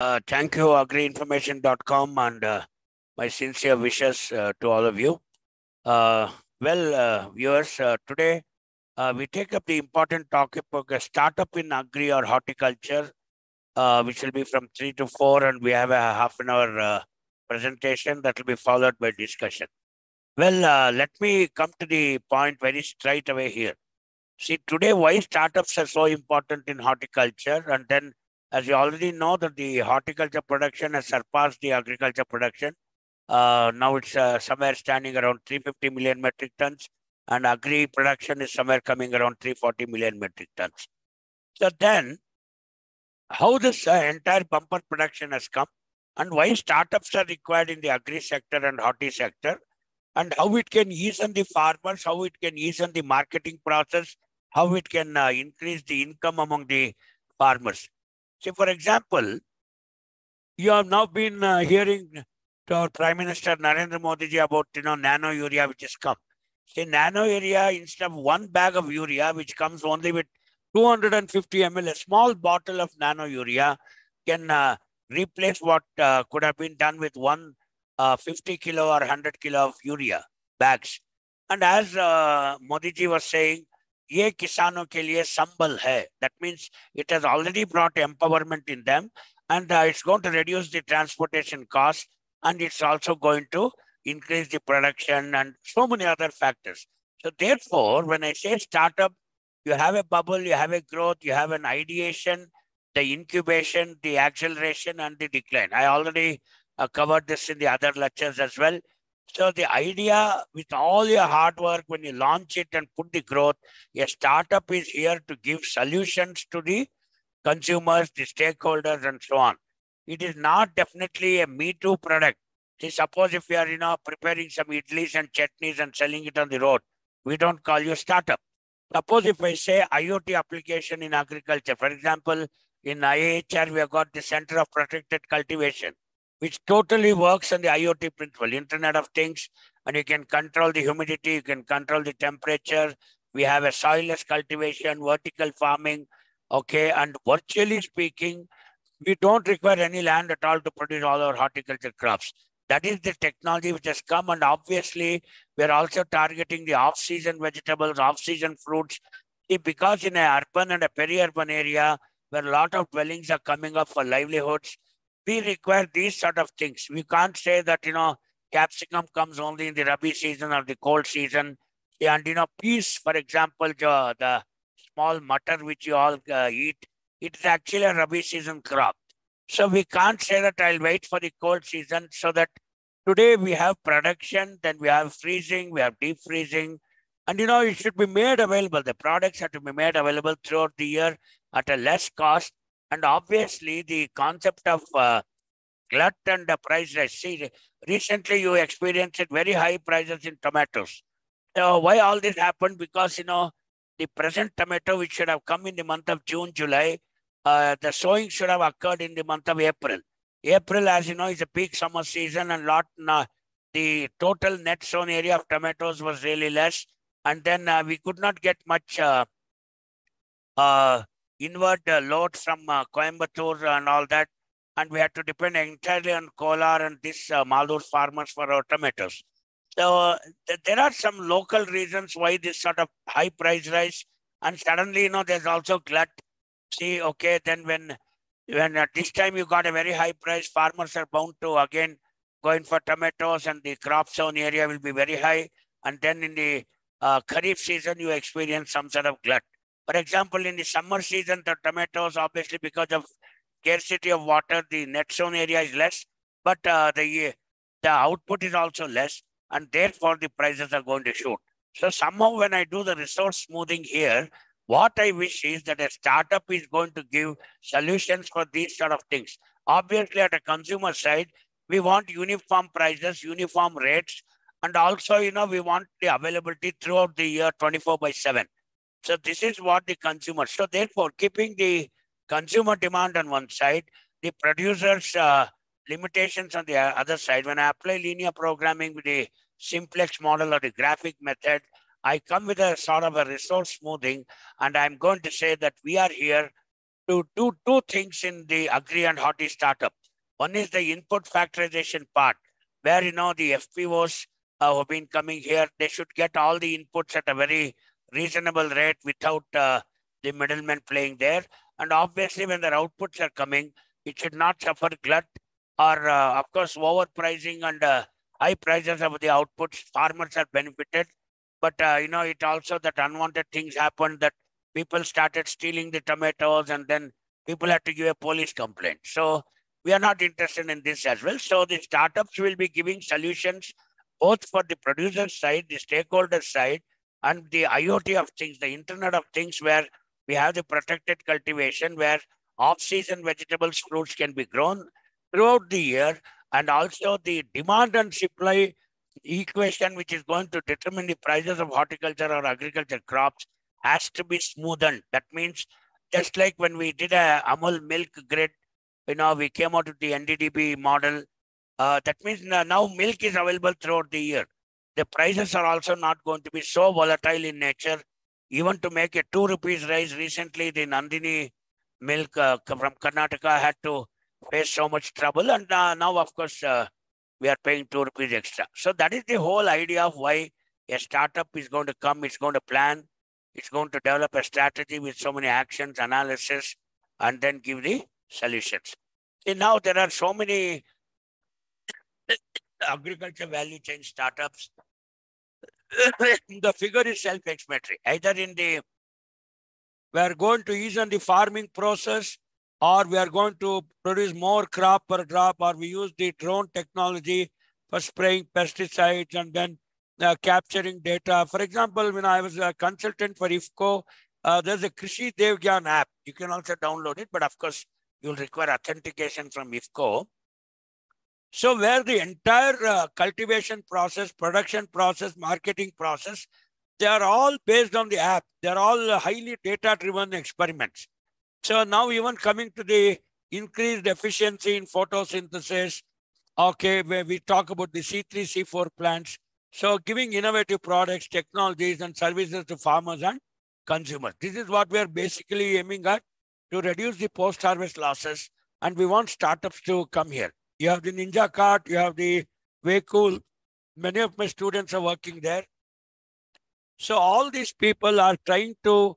Uh, thank you, agriinformation.com, and uh, my sincere wishes uh, to all of you. Uh, well, uh, viewers, today we take up the important topic of a startup in agri or horticulture, which will be from 3 to 4, and we have a half an hour presentation that will be followed by discussion. Well, let me come to the point very straight away here. See, today, why startups are so important in horticulture, and then as you already know that the horticulture production has surpassed the agriculture production. Uh, now it's uh, somewhere standing around 350 million metric tons and agri production is somewhere coming around 340 million metric tons. So then how this uh, entire bumper production has come and why startups are required in the agri sector and horti sector and how it can ease on the farmers, how it can ease on the marketing process, how it can uh, increase the income among the farmers. See, for example, you have now been uh, hearing to our Prime Minister Narendra Modi ji about you know nano urea which has come. Say nano urea instead of one bag of urea which comes only with 250 ml, a small bottle of nano urea can uh, replace what uh, could have been done with one uh, 50 kilo or 100 kilo of urea bags. And as uh, Modi ji was saying, ये किसानों के लिए संबल है that means it has already brought empowerment in them and uh, it's going to reduce the transportation cost and it's also going to increase the production and so many other factors so therefore when i say startup you have a bubble you have a growth you have an ideation the incubation the acceleration and the decline i already uh, covered this in the other lectures as well so the idea with all your hard work, when you launch it and put the growth, a startup is here to give solutions to the consumers, the stakeholders, and so on. It is not definitely a Me Too product. See, suppose if you are, you know, preparing some idlis and chutneys and selling it on the road, we don't call you startup. Suppose if I say IoT application in agriculture, for example, in IHR, we have got the Center of Protected Cultivation which totally works on the IoT principle, Internet of Things, and you can control the humidity, you can control the temperature. We have a soilless cultivation, vertical farming, okay, and virtually speaking, we don't require any land at all to produce all our horticulture crops. That is the technology which has come, and obviously, we're also targeting the off-season vegetables, off-season fruits, because in a urban and a peri-urban area, where a lot of dwellings are coming up for livelihoods, we require these sort of things. We can't say that, you know, capsicum comes only in the Rabi season or the cold season. And, you know, peas, for example, the, the small mutter which you all uh, eat, it's actually a Rabi season crop. So we can't say that I'll wait for the cold season so that today we have production, then we have freezing, we have deep freezing, and you know, it should be made available. The products have to be made available throughout the year at a less cost and obviously, the concept of uh, glut and the price rise. See, recently you experienced very high prices in tomatoes. So why all this happened? Because, you know, the present tomato, which should have come in the month of June, July, uh, the sowing should have occurred in the month of April. April, as you know, is a peak summer season and lot uh, the total net sown area of tomatoes was really less. And then uh, we could not get much uh, uh, inward loads from uh, Coimbatore and all that. And we had to depend entirely on Kolar and this uh, Malur farmers for our tomatoes. So uh, th there are some local reasons why this sort of high price rise. And suddenly, you know, there's also glut. See, okay, then when when at this time you got a very high price, farmers are bound to again going for tomatoes and the crop sown area will be very high. And then in the uh, Kharif season, you experience some sort of glut. For example, in the summer season, the tomatoes, obviously because of scarcity of water, the net sown area is less, but uh, the, the output is also less, and therefore the prices are going to shoot. So somehow when I do the resource smoothing here, what I wish is that a startup is going to give solutions for these sort of things. Obviously, at a consumer side, we want uniform prices, uniform rates, and also, you know, we want the availability throughout the year 24 by 7. So this is what the consumer. So therefore, keeping the consumer demand on one side, the producers' uh, limitations on the other side. When I apply linear programming with the simplex model or the graphic method, I come with a sort of a resource smoothing, and I'm going to say that we are here to do two things in the Agri and Horti startup. One is the input factorization part, where you know the FPOs uh, who have been coming here, they should get all the inputs at a very reasonable rate without uh, the middlemen playing there. And obviously, when their outputs are coming, it should not suffer glut or, uh, of course, overpricing and uh, high prices of the outputs. Farmers are benefited, but uh, you know, it also that unwanted things happened that people started stealing the tomatoes, and then people had to give a police complaint. So we are not interested in this as well. So the startups will be giving solutions both for the producer side, the stakeholder side, and the IoT of things, the Internet of Things, where we have the protected cultivation, where off-season vegetables, fruits can be grown throughout the year, and also the demand and supply equation, which is going to determine the prices of horticulture or agriculture crops, has to be smoothened. That means just like when we did a Amul milk grid, you know, we came out with the NDDB model. Uh, that means now milk is available throughout the year. The prices are also not going to be so volatile in nature. Even to make a two rupees rise recently, the Nandini milk uh, from Karnataka had to face so much trouble. And uh, now, of course, uh, we are paying two rupees extra. So that is the whole idea of why a startup is going to come, it's going to plan, it's going to develop a strategy with so many actions, analysis, and then give the solutions. Now there are so many agriculture value chain startups. the figure is self-explanatory. Either in the, we are going to ease on the farming process, or we are going to produce more crop per drop, or we use the drone technology for spraying pesticides and then uh, capturing data. For example, when I was a consultant for IFFCO, uh, there's a Krishi Devgyan app. You can also download it, but of course, you'll require authentication from IFFCO. So where the entire uh, cultivation process, production process, marketing process, they are all based on the app. They're all highly data-driven experiments. So now even coming to the increased efficiency in photosynthesis, okay, where we talk about the C3, C4 plants. So giving innovative products, technologies, and services to farmers and consumers. This is what we are basically aiming at to reduce the post-harvest losses. And we want startups to come here. You have the Ninja Cart, you have the Vehicle. Many of my students are working there. So all these people are trying to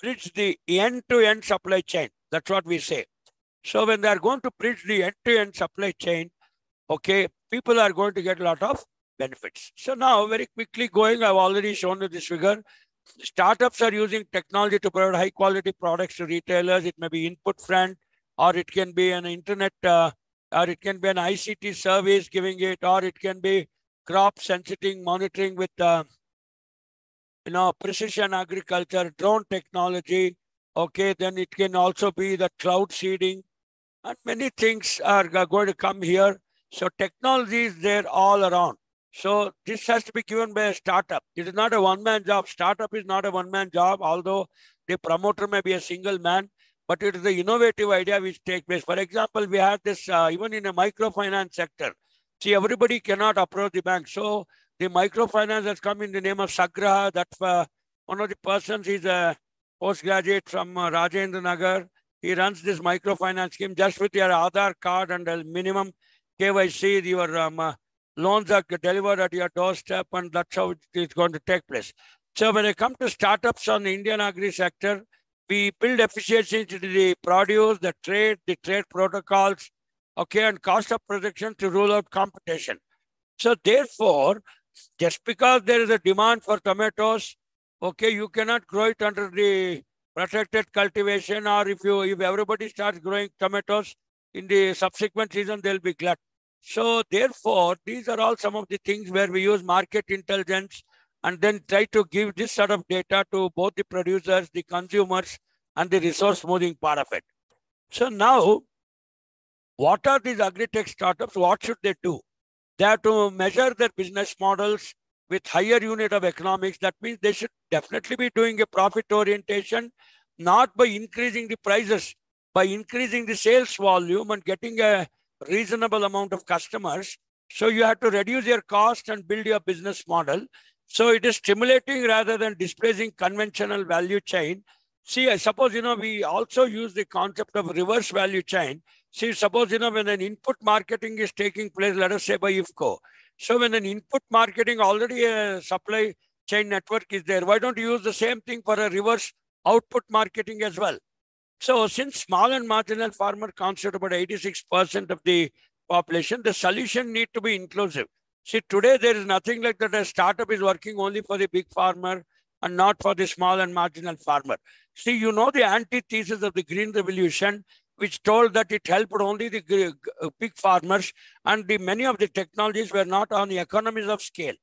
bridge the end-to-end supply chain. That's what we say. So when they are going to bridge the end-to-end supply chain, okay, people are going to get a lot of benefits. So now very quickly going, I've already shown you this figure. Startups are using technology to provide high quality products to retailers. It may be input front or it can be an internet uh, or it can be an ICT service giving it or it can be crop sensitive monitoring with uh, you know, precision agriculture, drone technology. Okay, then it can also be the cloud seeding, and many things are going to come here. So technology is there all around. So this has to be given by a startup. It is not a one-man job. Startup is not a one-man job, although the promoter may be a single man, but it is the innovative idea which takes place. For example, we have this uh, even in a microfinance sector. See, everybody cannot approach the bank. So the microfinance has come in the name of Sagraha. That uh, one of the persons is a postgraduate from uh, Rajendra Nagar. He runs this microfinance scheme just with your Aadhaar card and a minimum KYC. Your um, uh, loans are delivered at your doorstep, and that's how it is going to take place. So when I come to startups on the Indian agri sector, we build efficiency into the produce, the trade, the trade protocols, okay, and cost of production to rule out competition. So therefore, just because there is a demand for tomatoes, okay, you cannot grow it under the protected cultivation or if you if everybody starts growing tomatoes in the subsequent season, they'll be glut. So therefore, these are all some of the things where we use market intelligence and then try to give this sort of data to both the producers, the consumers, and the resource smoothing part of it. So now, what are these agri-tech startups? What should they do? They have to measure their business models with higher unit of economics. That means they should definitely be doing a profit orientation, not by increasing the prices, by increasing the sales volume and getting a reasonable amount of customers. So you have to reduce your cost and build your business model. So it is stimulating rather than displacing conventional value chain. See, I suppose, you know, we also use the concept of reverse value chain. See, suppose, you know, when an input marketing is taking place, let us say by IFFCO. So when an input marketing already a supply chain network is there, why don't you use the same thing for a reverse output marketing as well? So since small and marginal farmer constitute about 86% of the population, the solution need to be inclusive. See, today there is nothing like that. A startup is working only for the big farmer and not for the small and marginal farmer. See, you know the antithesis of the Green Revolution, which told that it helped only the uh, big farmers and the many of the technologies were not on the economies of scale.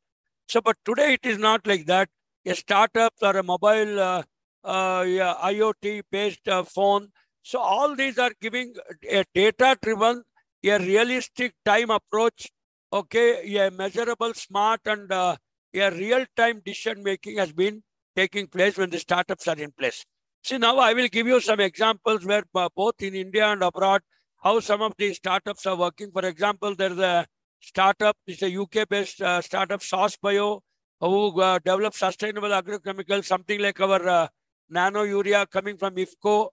So, but today it is not like that. A startup or a mobile uh, uh, yeah, IoT-based uh, phone. So all these are giving a data-driven, a realistic time approach, okay, a measurable, smart, and uh, real-time decision-making has been taking place when the startups are in place. See, now I will give you some examples where uh, both in India and abroad, how some of these startups are working. For example, there's a startup, it's a UK-based uh, startup, Sauce Bio, who uh, develops sustainable agrochemicals, something like our uh, nano urea coming from IFFCO.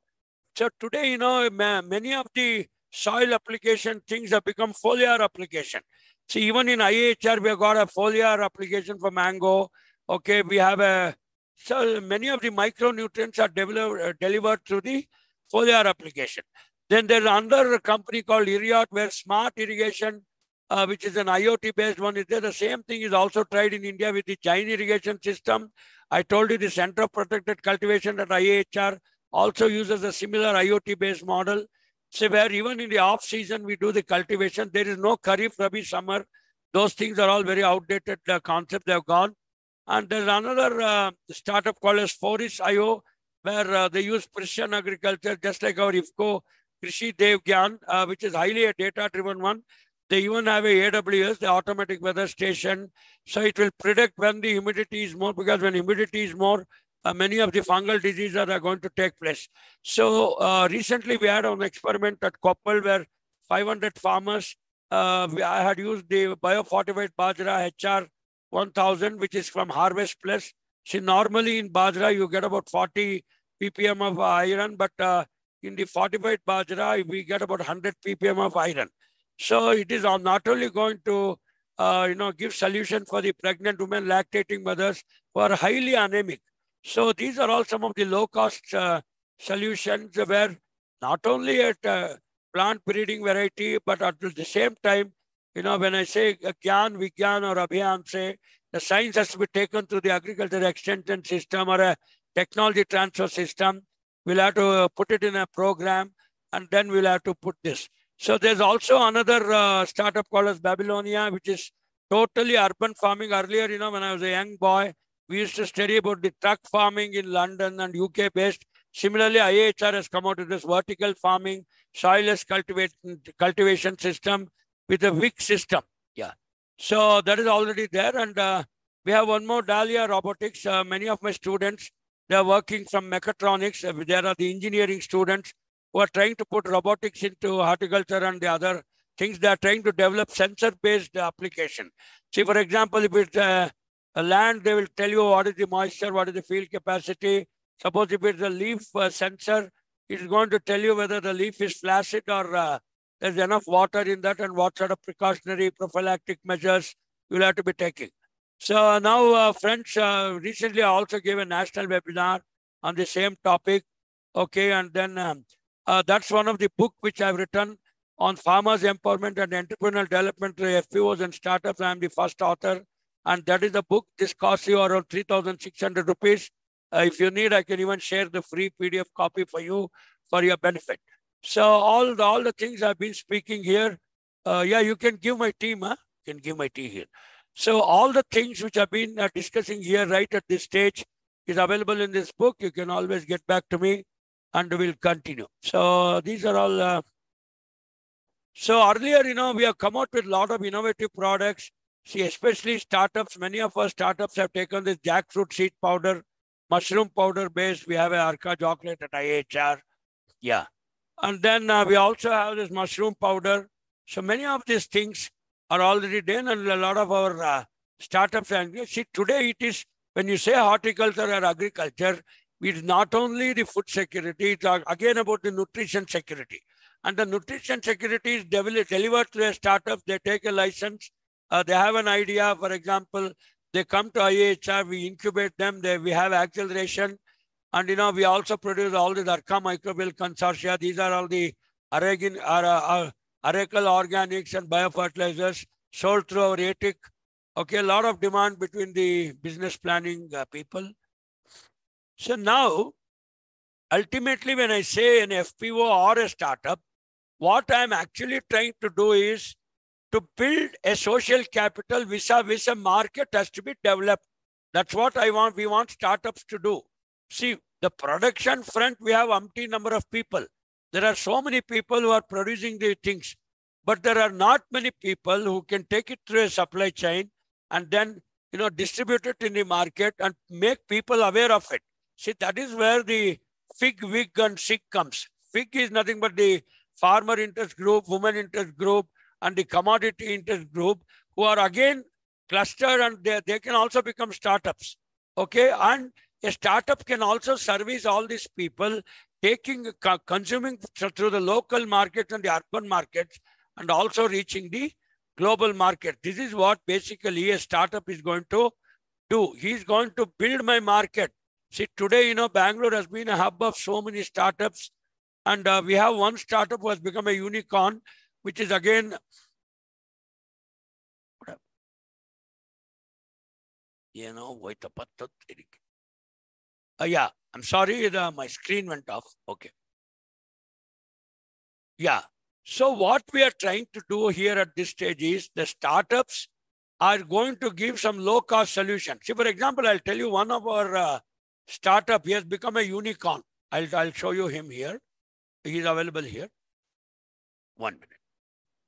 So today, you know, many of the soil application things have become foliar application. See, even in IHR, we have got a foliar application for mango. Okay, we have a so many of the micronutrients are uh, delivered through the foliar application. Then there's another company called Irriot where smart irrigation, uh, which is an IoT-based one, is there. The same thing is also tried in India with the Jain irrigation system. I told you the Center of Protected Cultivation at IHR also uses a similar IoT-based model. So where even in the off-season, we do the cultivation. There is no Kharif, Rabi, summer. Those things are all very outdated the concept. They have gone. And there's another uh, startup called as Forest IO, where uh, they use precision agriculture, just like our IFFCO Krishi Dev Gyan, uh, which is highly a data-driven one. They even have a AWS, the automatic weather station. So it will predict when the humidity is more, because when humidity is more, uh, many of the fungal diseases are going to take place. So uh, recently we had an experiment at Koppal where 500 farmers, uh, I had used the biofortified Bajra HR 1000, which is from Harvest Plus. See, normally in Bajra, you get about 40 ppm of iron, but uh, in the fortified Bajra, we get about 100 ppm of iron. So it is not only going to, uh, you know, give solution for the pregnant women, lactating mothers who are highly anemic. So these are all some of the low-cost uh, solutions where not only at uh, plant breeding variety, but at the same time, you know, when I say Gyan, Vigyan or Abhiyan, say the science has to be taken through the agriculture extension system or a technology transfer system. We'll have to put it in a program and then we'll have to put this. So there's also another uh, startup called as Babylonia, which is totally urban farming. Earlier, you know, when I was a young boy, we used to study about the truck farming in London and UK based. Similarly, IHR has come out with this vertical farming, soilless cultivation, cultivation system with a wick system. Yeah. So that is already there. And uh, we have one more Dahlia Robotics. Uh, many of my students, they are working from mechatronics. Uh, there are the engineering students who are trying to put robotics into horticulture and the other things. They are trying to develop sensor-based application. See, for example, if it's uh, a land, they will tell you what is the moisture, what is the field capacity. Suppose if it's a leaf uh, sensor, it's going to tell you whether the leaf is flaccid or uh, there's enough water in that and what sort of precautionary prophylactic measures you'll have to be taking. So now, uh, friends, uh, recently I also gave a national webinar on the same topic. Okay, and then um, uh, that's one of the book which I've written on farmers empowerment and entrepreneurial development FPOs and startups. I'm the first author. And that is the book. This costs you around 3,600 rupees. Uh, if you need, I can even share the free PDF copy for you for your benefit. So all the, all the things I've been speaking here, uh, yeah, you can give my team, huh? You can give my tea here. So all the things which I've been uh, discussing here right at this stage is available in this book. You can always get back to me and we'll continue. So these are all. Uh, so earlier, you know, we have come out with a lot of innovative products. See, especially startups. Many of our startups have taken this jackfruit seed powder, mushroom powder base. We have a Arka chocolate at IHR. Yeah. And then uh, we also have this mushroom powder. So many of these things are already done and a lot of our uh, startups. And see, today it is, when you say horticulture or agriculture, It's not only the food security, it's again about the nutrition security. And the nutrition security is delivered to a startup. They take a license. Uh, they have an idea. For example, they come to IHR, we incubate them. They, we have acceleration. And, you know, we also produce all the Arka microbial consortia. These are all the Aragon, Aracle organics and biofertilizers sold through our ATIC. Okay, a lot of demand between the business planning uh, people. So now, ultimately, when I say an FPO or a startup, what I'm actually trying to do is to build a social capital vis-a-vis a market has to be developed. That's what I want. We want startups to do. See, the production front, we have umpty number of people. There are so many people who are producing the things, but there are not many people who can take it through a supply chain and then you know distribute it in the market and make people aware of it. See, that is where the FIG, WIG, and SIG comes. FIG is nothing but the farmer interest group, women interest group, and the commodity interest group, who are again clustered and they, they can also become startups. Okay, and a startup can also service all these people, taking consuming through the local markets and the urban markets, and also reaching the global market. This is what basically a startup is going to do. He's going to build my market. See, today, you know, Bangalore has been a hub of so many startups. And uh, we have one startup who has become a unicorn, which is again, you know, wait a uh, yeah, I'm sorry, the, my screen went off. Okay. Yeah. So what we are trying to do here at this stage is the startups are going to give some low cost solution. See, for example, I'll tell you one of our uh, startup, he has become a unicorn. I'll, I'll show you him here. He's available here. One minute.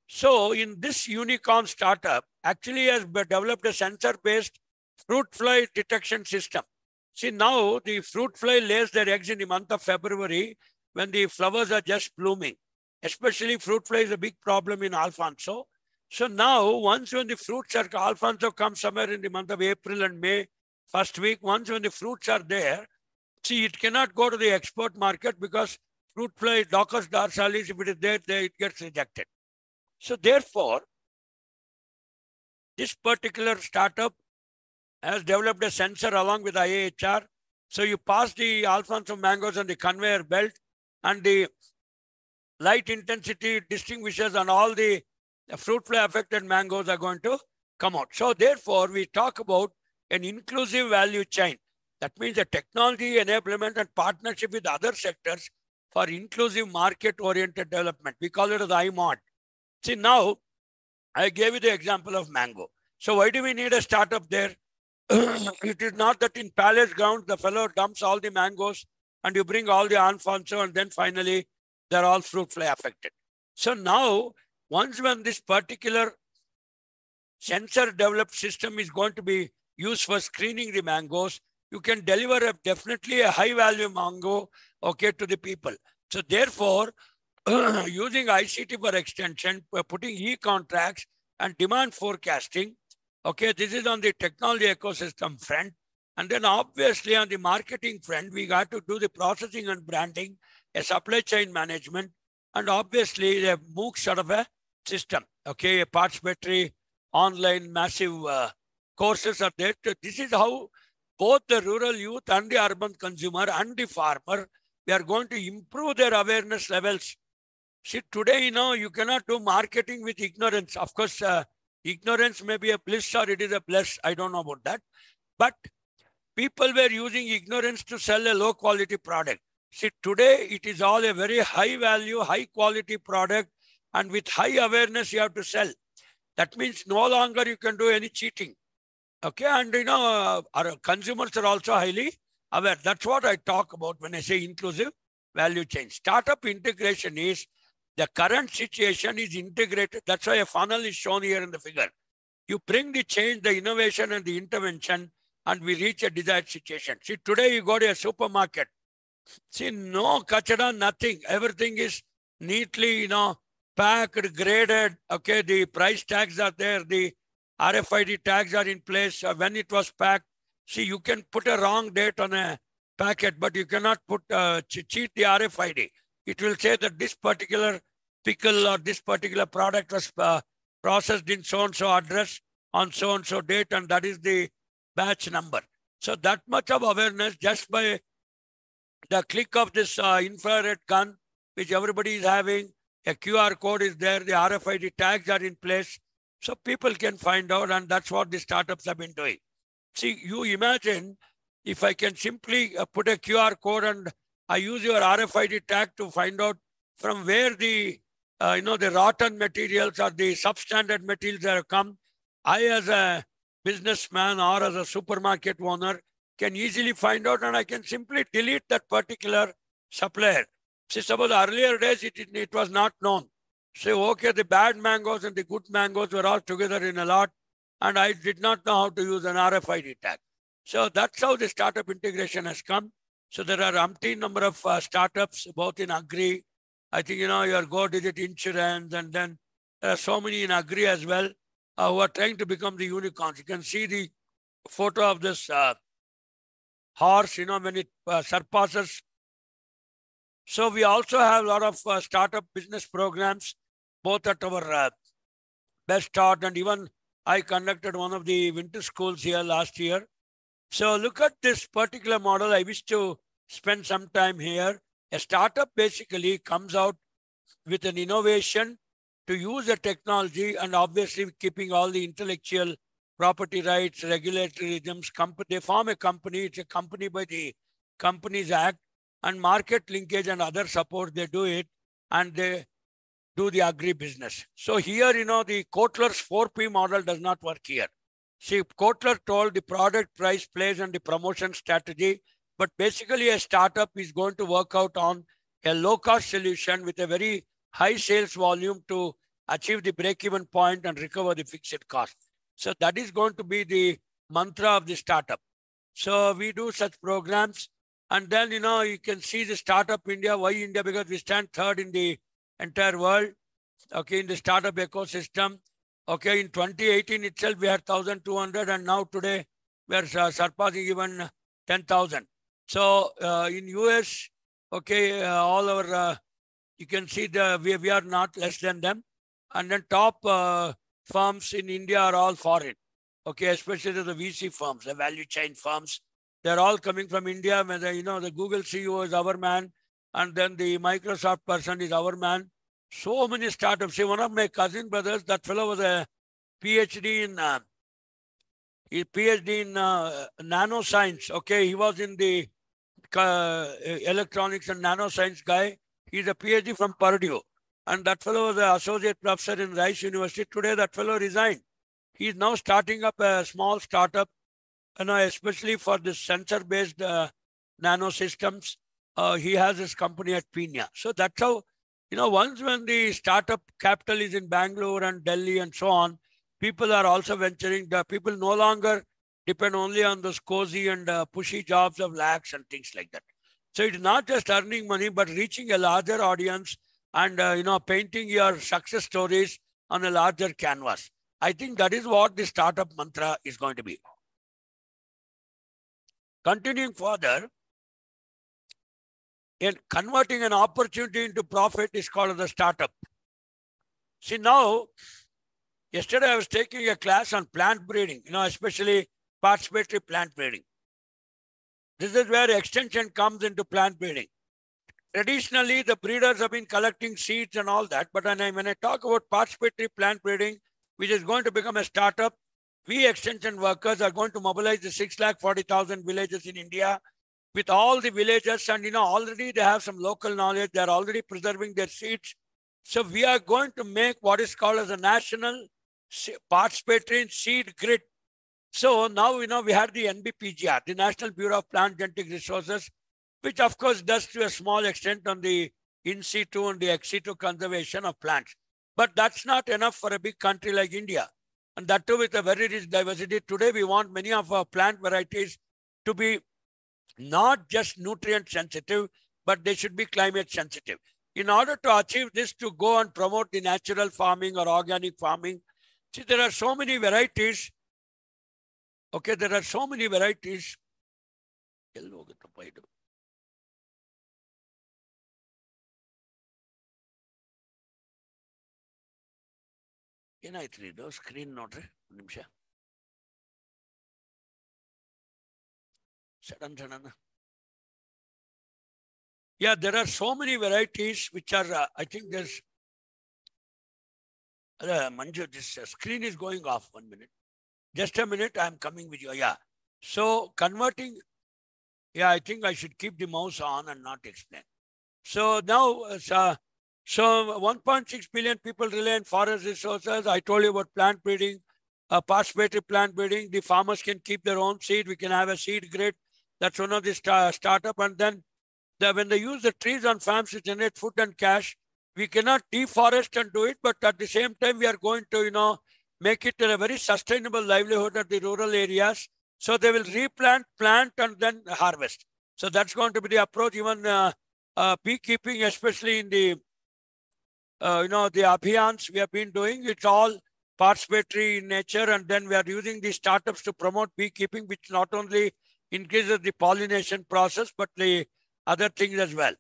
So in this unicorn startup, actually has developed a sensor-based fruit fly detection system. See, now the fruit fly lays their eggs in the month of February when the flowers are just blooming. Especially fruit fly is a big problem in Alphonso. So now, once when the fruits are, Alphonso comes somewhere in the month of April and May, first week, once when the fruits are there, see, it cannot go to the export market because fruit fly, Dacus dorsalis, if it is there, there it gets rejected. So therefore, this particular startup has developed a sensor along with IIHR. So you pass the Alphonso mangoes on the conveyor belt and the light intensity distinguishes and all the fruit fly affected mangoes are going to come out. So therefore, we talk about an inclusive value chain. That means a technology enablement and partnership with other sectors for inclusive market-oriented development. We call it as IMOD. See, now I gave you the example of mango. So why do we need a startup there? it is not that in palace grounds the fellow dumps all the mangoes and you bring all the Alphonso and then finally they're all fruit fly affected. So now, once when this particular sensor developed system is going to be used for screening the mangoes, you can deliver a, definitely a high value mango, okay, to the people. So therefore, using ICT for extension, putting e-contracts and demand forecasting, okay, this is on the technology ecosystem front. And then obviously on the marketing front, we got to do the processing and branding, a supply chain management, and obviously the MOOC sort of a system, okay, a participatory online massive uh, courses are there. This is how both the rural youth and the urban consumer and the farmer, we are going to improve their awareness levels. See, today, you know, you cannot do marketing with ignorance. Of course, uh, ignorance may be a bliss or it is a bless. I don't know about that. But people were using ignorance to sell a low quality product. See, today it is all a very high value, high quality product. And with high awareness, you have to sell. That means no longer you can do any cheating. Okay, and you know, our consumers are also highly aware. That's what I talk about when I say inclusive value chain. Startup integration is the current situation is integrated. That's why a funnel is shown here in the figure. You bring the change, the innovation, and the intervention, and we reach a desired situation. See, today you go to a supermarket. See, no kachara, nothing. Everything is neatly, you know, packed, graded. Okay, the price tags are there. The RFID tags are in place. Uh, when it was packed, see, you can put a wrong date on a packet, but you cannot put uh, cheat the RFID. It will say that this particular pickle or this particular product was uh, processed in so-and-so address on so-and-so date, and that is the batch number. So that much of awareness just by the click of this uh, infrared gun, which everybody is having, a QR code is there, the RFID tags are in place, so people can find out, and that's what the startups have been doing. See, you imagine if I can simply uh, put a QR code and I use your RFID tag to find out from where the uh, you know the rotten materials or the substandard materials that have come. I, as a businessman or as a supermarket owner, can easily find out, and I can simply delete that particular supplier. See, suppose earlier days it, it, it was not known. Say, okay, the bad mangoes and the good mangoes were all together in a lot, and I did not know how to use an RFID tag. So that's how the startup integration has come. So there are umpteen number of uh, startups, both in agri. I think, you know, your Go Digit Insurance, and then there are so many in agri as well uh, who are trying to become the unicorns. You can see the photo of this uh, horse, you know, when it uh, surpasses. So we also have a lot of uh, startup business programs, both at our uh, best start and even I conducted one of the winter schools here last year. So look at this particular model. I wish to spend some time here. A startup basically comes out with an innovation to use the technology and obviously keeping all the intellectual property rights, regulatory regimes. They form a company. It's a company by the Companies Act and market linkage and other support. They do it and they do the agri business. So here, you know, the Kotler's 4P model does not work here. See, Kotler told the product, price, place, and the promotion strategy. But basically, a startup is going to work out on a low-cost solution with a very high sales volume to achieve the break-even point and recover the fixed cost. So that is going to be the mantra of the startup. So we do such programs. And then, you know, you can see the startup India. Why India? Because we stand third in the entire world, okay, in the startup ecosystem. Okay, in 2018 itself, we had 1,200 and now today we are uh, surpassing even 10,000. So uh, in US, okay, uh, all our, uh, you can see the we, we are not less than them. And then top uh, firms in India are all foreign. Okay, especially the VC firms, the value chain firms. They're all coming from India. The, you know, the Google CEO is our man. And then the Microsoft person is our man. So many startups. See, one of my cousin brothers, that fellow was a PhD in uh, PhD in uh, nanoscience. Okay, he was in the uh, electronics and nanoscience guy. He's a PhD from Purdue. And that fellow was an associate professor in Rice University. Today, that fellow resigned. He's now starting up a small startup, you know, especially for the sensor-based uh, nano systems. Uh, he has his company at Pina. So that's how you know, once when the startup capital is in Bangalore and Delhi and so on, people are also venturing. The people no longer depend only on those cozy and uh, pushy jobs of lakhs and things like that. So it's not just earning money, but reaching a larger audience and uh, you know painting your success stories on a larger canvas. I think that is what the startup mantra is going to be. Continuing further, in converting an opportunity into profit is called the startup. See now, yesterday I was taking a class on plant breeding, you know, especially participatory plant breeding. This is where extension comes into plant breeding. Traditionally, the breeders have been collecting seeds and all that, but when I, when I talk about participatory plant breeding, which is going to become a startup, we extension workers are going to mobilize the 6 lakh 40,000 villages in India with all the villagers and, you know, already they have some local knowledge. They're already preserving their seeds. So we are going to make what is called as a national participatory seed grid. So now, you know, we have the NBPGR, the National Bureau of Plant Genetic Resources, which of course does to a small extent on the in situ and the ex situ conservation of plants. But that's not enough for a big country like India. And that too with a very rich diversity. Today, we want many of our plant varieties to be not just nutrient sensitive, but they should be climate sensitive. In order to achieve this, to go and promote the natural farming or organic farming, see, there are so many varieties. Okay, there are so many varieties. ಎಲ್ಲಿ ಹೋಗುತ್ತಪ್ಪ ಇದು ಏನಾಯ್ತು ರೀ ಇದು screen ನೋಡ್ರಿ ಒಂದು ನಿಮಿಷ sudden sudden Yeah, there are so many varieties which are, uh, I think there's, uh, Manju, this uh, screen is going off one minute. just a minute, I'm coming with you. Yeah. So converting, yeah, I think I should keep the mouse on and not explain. So now, uh, so, so 1.6 billion people rely on forest resources. I told you about plant breeding, uh, participatory plant breeding. The farmers can keep their own seed. We can have a seed grid. That's one of the sta- startup. And then the, when they use the trees on farms to generate food and cash, we cannot deforest and do it, but at the same time, we are going to, you know, make it a very sustainable livelihood at the rural areas. So they will replant, plant, and then harvest. So that's going to be the approach. Even uh, uh, beekeeping, especially in the, uh, you know, the abhiyans we have been doing, it's all participatory in nature, and then we are using these startups to promote beekeeping, which not only increases the pollination process, but the other things as well.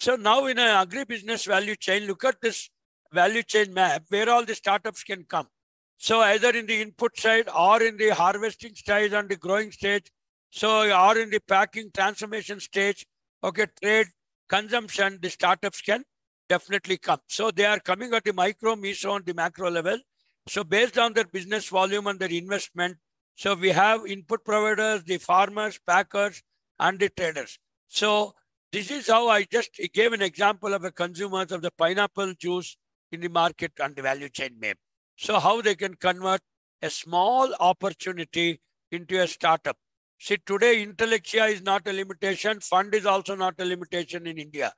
So now in an agribusiness value chain, look at this value chain map where all the startups can come. So either in the input side or in the harvesting stage and the growing stage. So or in the packing transformation stage, okay, trade, consumption, the startups can definitely come. So they are coming at the micro, meso, and the macro level. So based on their business volume and their investment, so we have input providers, the farmers, packers, and the traders. So this is how I just gave an example of a consumers of the pineapple juice in the market and the value chain map. So how they can convert a small opportunity into a startup. See, today intellectia is not a limitation. Fund is also not a limitation in India.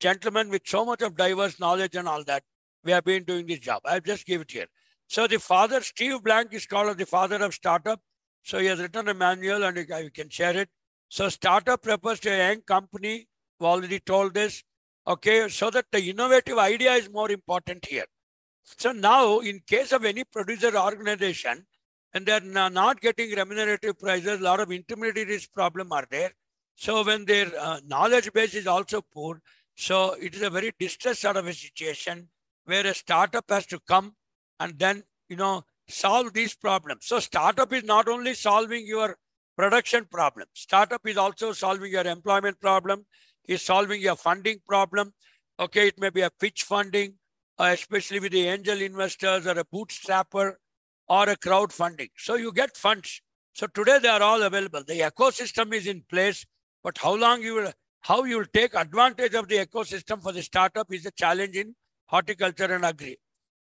Gentlemen with so much of diverse knowledge and all that, we have been doing this job. I'll just give it here. So the father, Steve Blank is called the father of startup. So he has written a manual and we can share it. So startup refers to a young company. We already told this. Okay, so that the innovative idea is more important here. So now, in case of any producer organization, and they're not getting remunerative prices, a lot of intermediaries problem are there. So when their uh, knowledge base is also poor, so it is a very distressed sort of a situation where a startup has to come and then, you know, solve these problems. So startup is not only solving your production problem. Startup is also solving your employment problem, is solving your funding problem. Okay, it may be a pitch funding, especially with the angel investors or a bootstrapper or a crowdfunding. So you get funds. So today they are all available. The ecosystem is in place, but how long you will, how you will take advantage of the ecosystem for the startup is a challenge in horticulture and agri.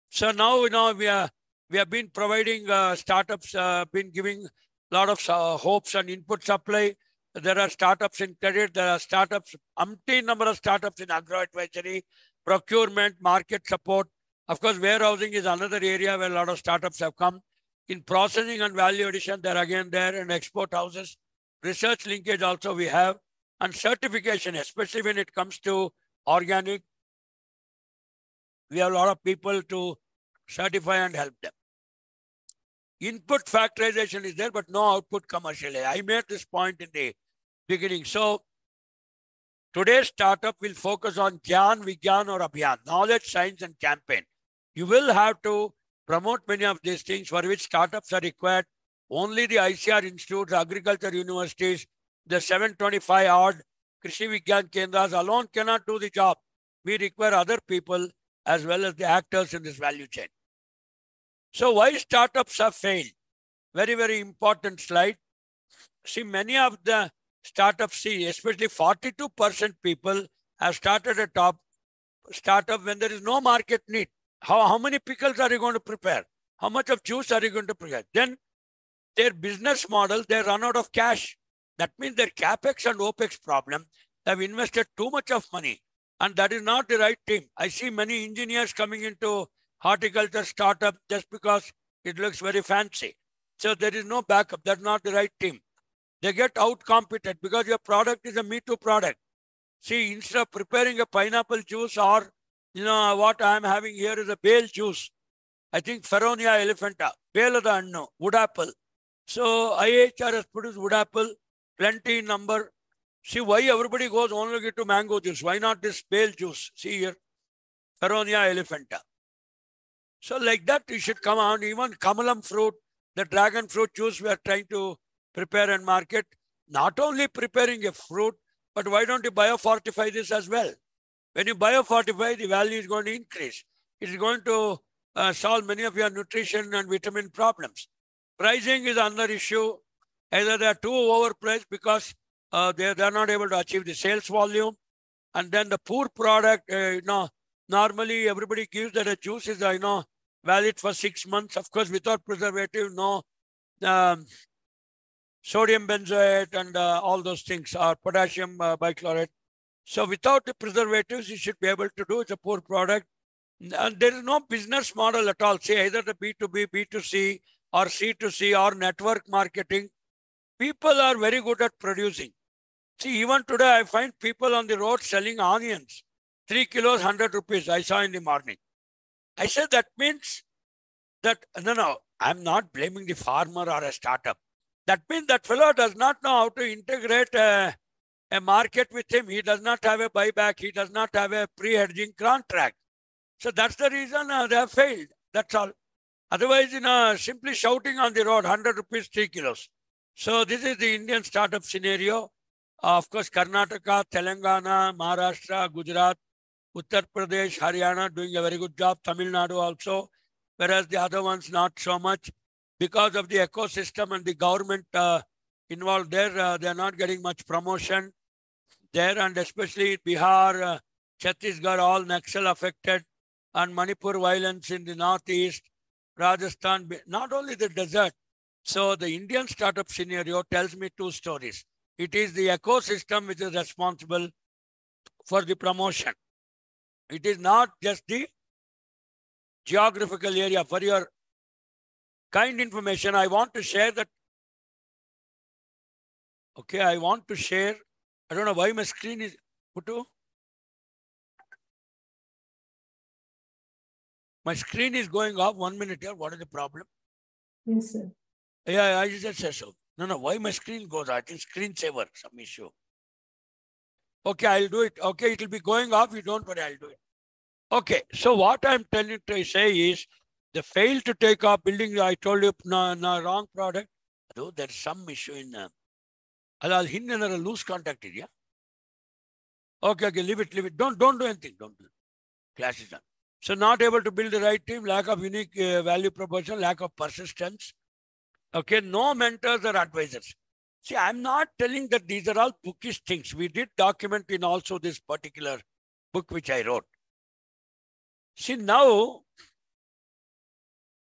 So now you know we are we have been providing uh, startups, uh, been giving a lot of uh, hopes and input supply. There are startups in credit. There are startups, umpteen number of startups in agro advisory, procurement, market support. Of course, warehousing is another area where a lot of startups have come. In processing and value addition, they're again there, and export houses. Research linkage also we have, and certification, especially when it comes to organic. We have a lot of people to certify and help them. Input factorization is there, but no output commercially. I made this point in the beginning. So today's startup will focus on Gyan, Vigyan, or Abhiyan, knowledge, science, and campaign. You will have to promote many of these things for which startups are required. Only the ICAR institutes, agriculture universities, the 725 odd Krishi Vigyan Kendras alone cannot do the job. We require other people as well as the actors in this value chain. So why startups have failed? Very, very important slide. See, many of the startups, see, especially 42% people have started a top startup when there is no market need. How, how many pickles are you going to prepare? How much of juice are you going to prepare? Then their business model, they run out of cash. That means their capex and opex problem, have invested too much of money. And that is not the right team. I see many engineers coming into horticulture startup just because it looks very fancy. So there is no backup. That's not the right team. They get out competed because your product is a Me Too product. See, instead of preparing a pineapple juice or, you know, what I'm having here is a bale juice. I think Feronia elephanta, bale the anno, wood apple. So IHR has produced wood apple, plenty in number. See why everybody goes only to mango juice. Why not this pale juice? See here, Feronia elephanta. So like that, you should come on. Even kamalam fruit, the dragon fruit juice we are trying to prepare and market. Not only preparing a fruit, but why don't you biofortify this as well? When you biofortify, the value is going to increase. It is going to uh, solve many of your nutrition and vitamin problems. Pricing is another issue. Either they are too overpriced because uh, they, they are not able to achieve the sales volume. And then the poor product, uh, you know, normally everybody gives that a juice is, uh, you know, valid for six months. Of course, without preservative, no um, sodium benzoate and uh, all those things or potassium uh, bichlorate. So without the preservatives, you should be able to do. It's a poor product. And there is no business model at all. See, either the B2B, B2C, or C2C, or network marketing. People are very good at producing. See, even today, I find people on the road selling onions. Three kilos, 100 rupees, I saw in the morning. I said that means that, no, no, I'm not blaming the farmer or a startup. That means that fellow does not know how to integrate a, a market with him. He does not have a buyback. He does not have a pre-hedging contract. So that's the reason uh, they have failed. That's all. Otherwise, you know, simply shouting on the road, 100 rupees, 3 kilos. So this is the Indian startup scenario. Uh, of course, Karnataka, Telangana, Maharashtra, Gujarat, Uttar Pradesh, Haryana doing a very good job. Tamil Nadu also, whereas the other ones not so much. Because of the ecosystem and the government uh, involved there, uh, they are not getting much promotion there and especially Bihar, uh, Chhattisgarh, all Naxal affected and Manipur violence in the northeast, Rajasthan, not only the desert. So the Indian startup scenario tells me two stories. It is the ecosystem which is responsible for the promotion. It is not just the geographical area. For your kind information, I want to share that. Okay, I want to share. I don't know why my screen is put to. My screen is going off one minute here. What is the problem? Yes, sir. Yeah, I just said so. No, no, why my screen goes? I think screensaver, some issue. Okay, I'll do it. Okay, it'll be going off. You don't worry, I'll do it. Okay, so what I'm telling to say is the fail to take off building, I told you, no, no wrong product. Though there's some issue in uh, I'll hint a loose contact area. Okay, okay, leave it, leave it. Don't don't do anything. Don't. Class is done. So not able to build the right team, lack of unique uh, value proposition, lack of persistence. Okay, no mentors or advisors. See, I'm not telling that these are all bookish things. We did document in also this particular book which I wrote. See, now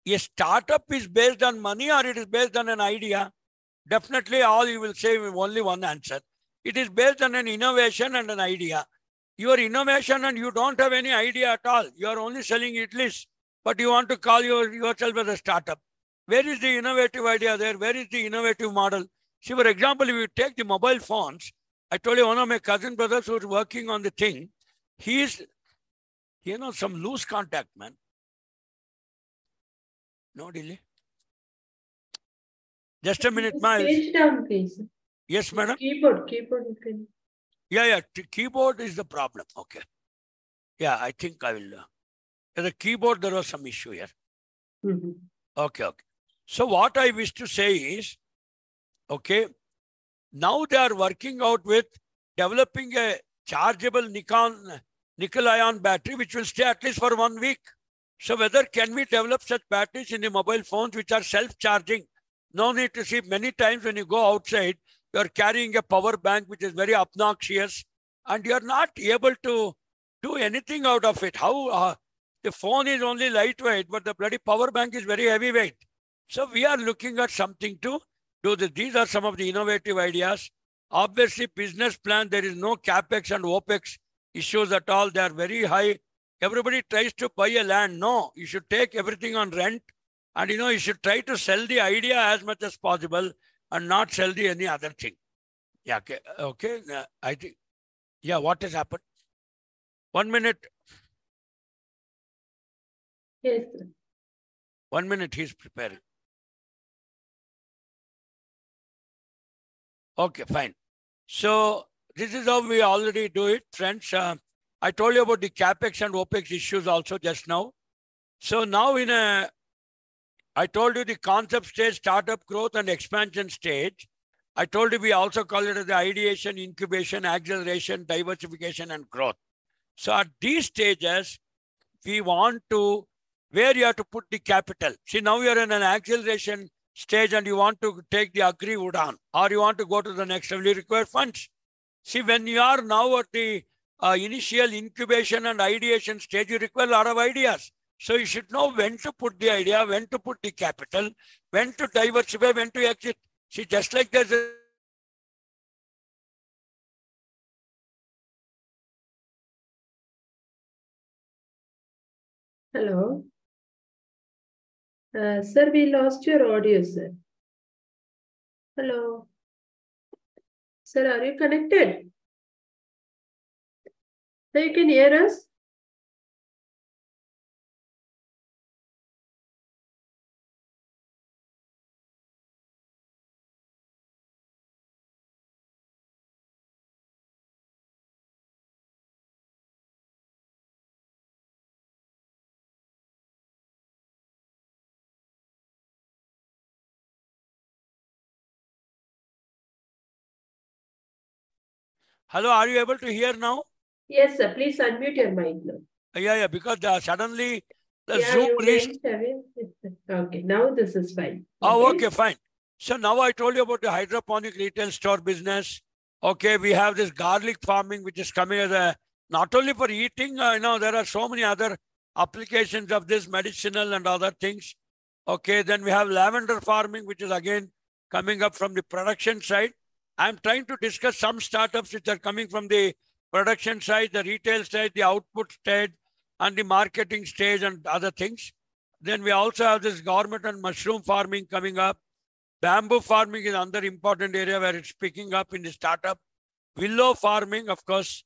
a startup is based on money or it is based on an idea. Definitely, all you will say only one answer. It is based on an innovation and an idea. Your innovation and you don't have any idea at all. You are only selling idlis, but you want to call your, yourself as a startup. Where is the innovative idea there? Where is the innovative model? See, for example, if you take the mobile phones, I told you one of my cousin brothers who was working on the thing, he is, you know, some loose contact, man. No delay. Just a minute, Miles. Page down, please. Yes, madam. Keyboard, keyboard. can- Yeah, yeah. t- keyboard is the problem. Okay. Yeah, I think I will. Uh, the keyboard, there was some issue here. Mhm. Okay, okay. So what I wish to say is, okay, now they are working out with developing a chargeable Nikon nickel ion battery, which will stay at least for one week. So whether can we develop such batteries in the mobile phones which are self-charging? No need to see many times when you go outside, you're carrying a power bank which is very obnoxious and you're not able to do anything out of it. How uh, the phone is only lightweight, but the bloody power bank is very heavyweight. So we are looking at something to do this. These are some of the innovative ideas. Obviously, business plan, there is no capex and opex issues at all. They are very high. Everybody tries to buy a land. No, you should take everything on rent. And you know, you should try to sell the idea as much as possible and not sell the any other thing. Yeah, okay. Okay. uh, I think, yeah, what has happened? One minute, Yes, sir. one minute, he's preparing. Okay, fine. So this is how we already do it, friends. Uh, I told you about the capex and opex issues also just now. So now in a, I told you the concept stage, startup growth and expansion stage. I told you we also call it the ideation, incubation, acceleration, diversification, and growth. So at these stages, we want to, where you have to put the capital. See, now you're in an acceleration stage and you want to take the agri Udaan or you want to go to the next level, you require funds. See, when you are now at the uh, initial incubation and ideation stage, you require a lot of ideas. So you should know when to put the idea, when to put the capital, when to diversify, when to exit. See, just like there's a Hello. Uh, sir, we lost your audio, sir. Hello. Sir, are you connected? So you can hear us? Hello, are you able to hear now? Yes, sir. Please unmute your mic now. Yeah, yeah, because uh, suddenly the yeah, Zoom reached. Okay, now this is fine. Oh, okay, fine. So now I told you about the hydroponic retail store business. Okay, we have this garlic farming, which is coming as a not only for eating, uh, you know, there are so many other applications of this medicinal and other things. Okay, then we have lavender farming, which is again coming up from the production side. I'm trying to discuss some startups which are coming from the production side, the retail side, the output side, and the marketing stage and other things. Then we also have this government and mushroom farming coming up. Bamboo farming is another important area where it's picking up in the startup. Willow farming, of course.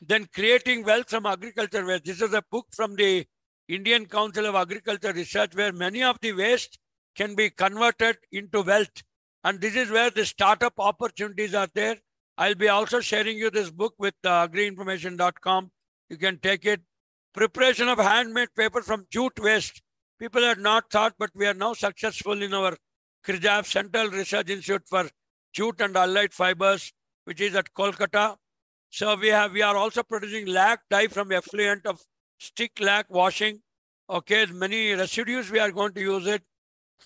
Then creating wealth from agriculture waste. This is a book from the Indian Council of Agriculture Research where many of the waste can be converted into wealth. And this is where the startup opportunities are there. I'll be also sharing you this book with uh, agriinformation.com. You can take it. Preparation of handmade paper from jute waste. People had not thought, but we are now successful in our CRIJAF Central Research Institute for Jute and Allied Fibers, which is at Kolkata. So we have we are also producing lac dye from effluent of stick lac washing. Okay, many residues we are going to use it.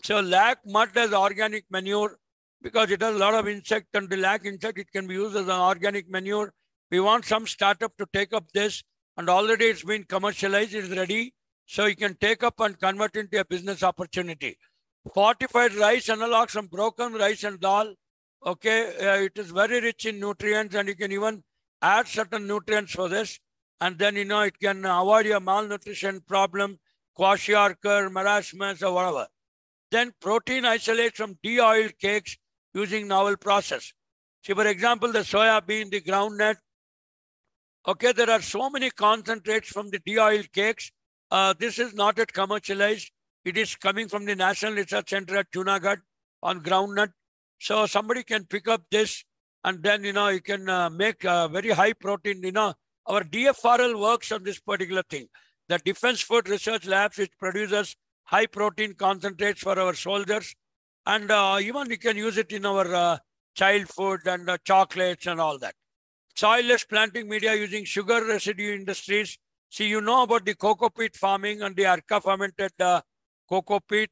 So lac mud as organic manure because it has a lot of insect and the lac insect, it can be used as an organic manure. We want some startup to take up this and already it's been commercialized, it's ready. So you can take up and convert into a business opportunity. Fortified rice analogs from broken rice and dal. Okay, uh, it is very rich in nutrients and you can even add certain nutrients for this. And then, you know, it can avoid your malnutrition problem, kwashiorkor, marasmus or whatever. Then protein isolate from de-oiled cakes using novel process. See, for example, the soya bean, the groundnut. Okay, there are so many concentrates from the de-oiled cakes. Uh, this is not yet commercialized. It is coming from the National Research Center at Junagadh on groundnut. So somebody can pick up this and then, you know, you can uh, make a very high protein. You know, our DFRL works on this particular thing. The Defense Food Research Labs, which produces high protein concentrates for our soldiers. And uh, even you can use it in our uh, child food and uh, chocolates and all that. Soilless planting media using sugar residue industries. See, you know about the cocoa peat farming and the Arka fermented uh, cocoa peat.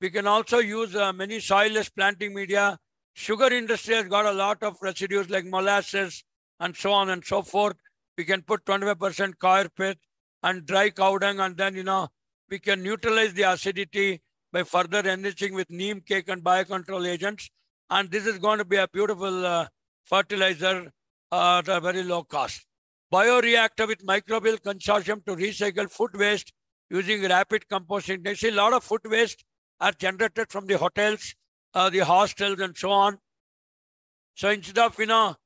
We can also use many soilless planting media. Sugar industry has got a lot of residues like molasses and so on and so forth. We can put 25% coir pith and dry cow dung and then, you know, we can neutralize the acidity by further enriching with neem cake and biocontrol agents. And this is going to be a beautiful uh, fertilizer uh, at a very low cost. Bioreactor with microbial consortium to recycle food waste using rapid composting. They see a lot of food waste are generated from the hotels, uh, the hostels, and so on. So instead of you know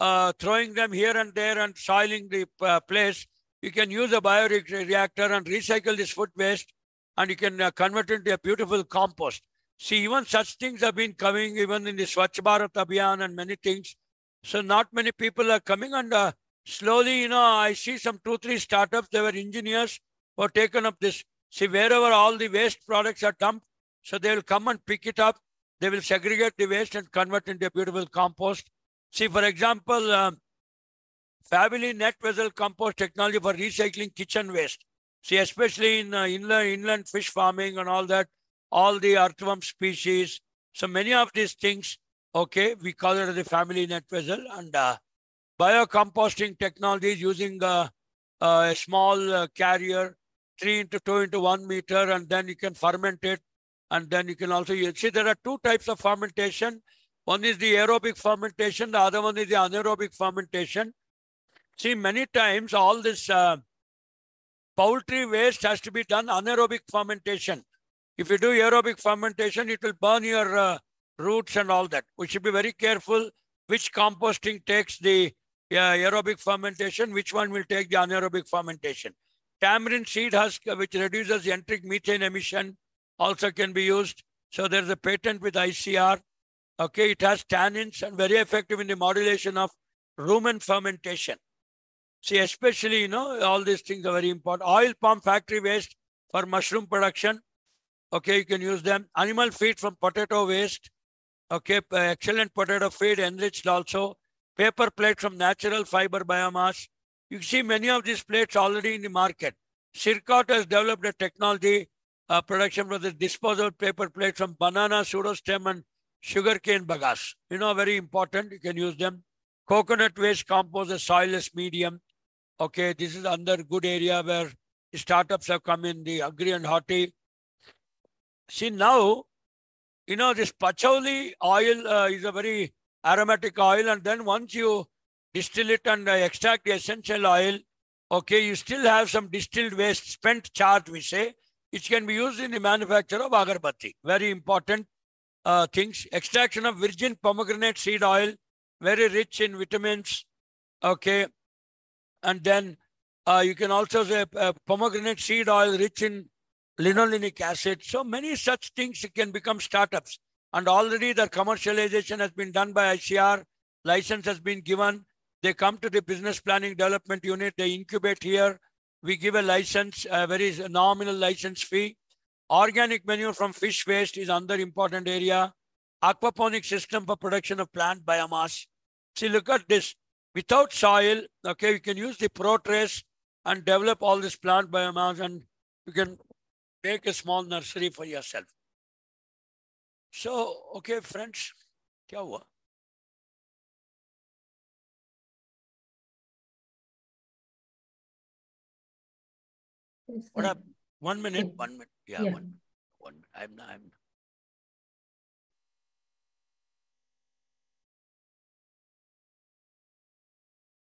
uh, throwing them here and there and soiling the uh, place, you can use a bioreactor and recycle this food waste, and you can uh, convert into a beautiful compost. See, even such things have been coming even in the Swachh Bharat Abhiyan and many things. So not many people are coming and uh, slowly, you know, I see some two, three startups, they were engineers who have taken up this. See, wherever all the waste products are dumped, so they will come and pick it up. They will segregate the waste and convert into a beautiful compost. See, for example, um, net vessel compost technology for recycling kitchen waste. See, especially in uh, inland, inland fish farming and all that, all the earthworm species. So many of these things, okay, we call it the family net vessel and uh, biocomposting technologies using uh, a small uh, carrier, three into two into one meter, and then you can ferment it. And then you can also use, see, there are two types of fermentation. One is the aerobic fermentation, the other one is the anaerobic fermentation. See, many times all this uh, poultry waste has to be done anaerobic fermentation. If you do aerobic fermentation, it will burn your uh, roots and all that. We should be very careful which composting takes the uh, aerobic fermentation, which one will take the anaerobic fermentation. Tamarind seed husk, which reduces enteric methane emission, also can be used. So there's a patent with ICAR. Okay, it has tannins and very effective in the modulation of rumen fermentation. See, especially, you know, all these things are very important. Oil palm factory waste for mushroom production. Okay, you can use them. Animal feed from potato waste. Okay, excellent potato feed enriched also. Paper plate from natural fiber biomass. You see many of these plates already in the market. CIRCOT has developed a technology uh, production for the disposable paper plate from banana, pseudostem, and sugarcane bagasse. You know, very important. You can use them. Coconut waste compost, a soilless medium. Okay, this is another good area where startups have come in, the agri and horti. See now, you know, this patchouli oil uh, is a very aromatic oil. And then once you distill it and uh, extract the essential oil, okay, you still have some distilled waste, spent charge, we say, which can be used in the manufacture of agarbatti. Very important uh, things. Extraction of virgin pomegranate seed oil, very rich in vitamins. Okay. And then uh, you can also say uh, pomegranate seed oil rich in linolenic acid. So many such things can become startups. And already the commercialization has been done by ICAR. License has been given. They come to the business planning development unit. They incubate here. We give a license, a very nominal license fee. Organic manure from fish waste is another important area. Aquaponic system for production of plant biomass. See, look at this. Without soil, okay, you can use the ProTrace and develop all this plant biomass and you can make a small nursery for yourself. So, okay, friends, क्या हुआ? Yes, What sir. up? One minute, Yeah. one minute. Yeah, Yeah. one, one. I'm, I'm.